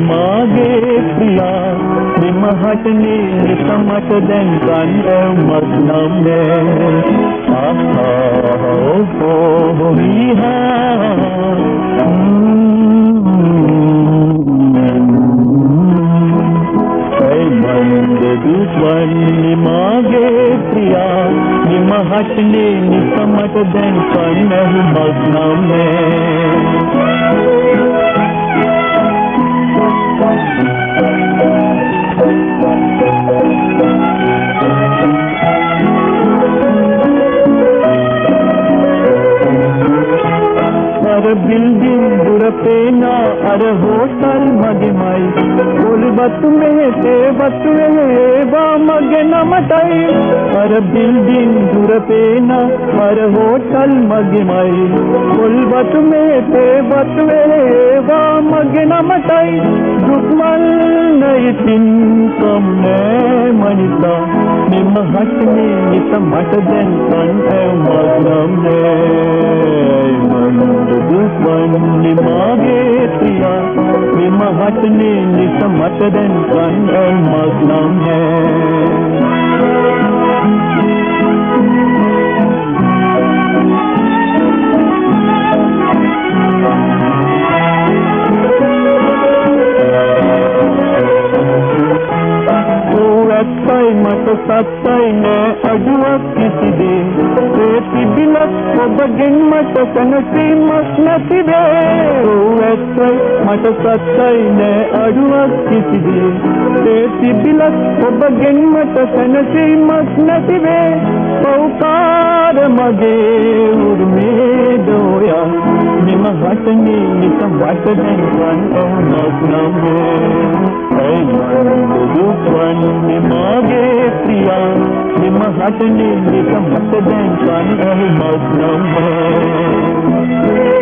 मागे प्रिया निमहट नीर समट दंगन मग्न में। हटने निकमत दर्पण मग्न में अर बिल्डिंग बुरपे ना अर होटल मगे माई बोल बत में ते बत में बा मगे न मटाई। अर बिल्डिंग बुरपे ना अर होटल मगे माई बोल बत में ते बत में बा मगे न मटाई। दुश्मन नहीं तिन कम मैं मनिता। निम हट में निसम हट जन संत है मगम है। मागे प्रिया विमा हटने निसमत रन कंदन मसलम है। ඇත්තයි මට සත්තයි නෑ අඩුවක් කිසිදේ. ඒ තිබිලත් ඔබගෙන් මට සැනසීමක් නැතිවේ ඇත්තයි මට සත්තයි නෑ අඩුවක් කිසිදේ. ඒ තිබිලත් ඔබගෙන් මට සැනසීමක් නැතිවේ පෞකාර මගේ උරුමේ දෝයා. මෙම හටනේ නික වට දැන් වන් ඔහුනක් number I can even become a bench on any mouth no more.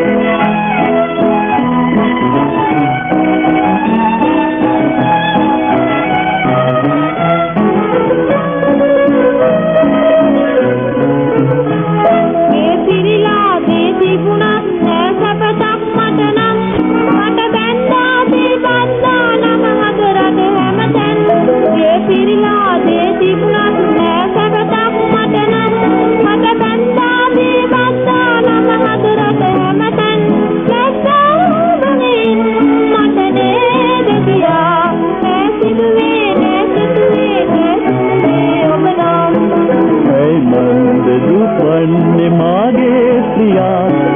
వర్ణి मागे प्रिया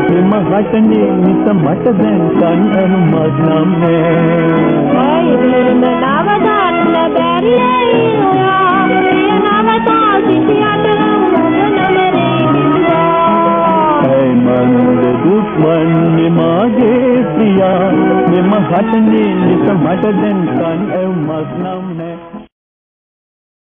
तुम हटने కంఠను మగ్నమే कंधन दुश्मन मागे प्रिया निमहटने निसमटदन कन है।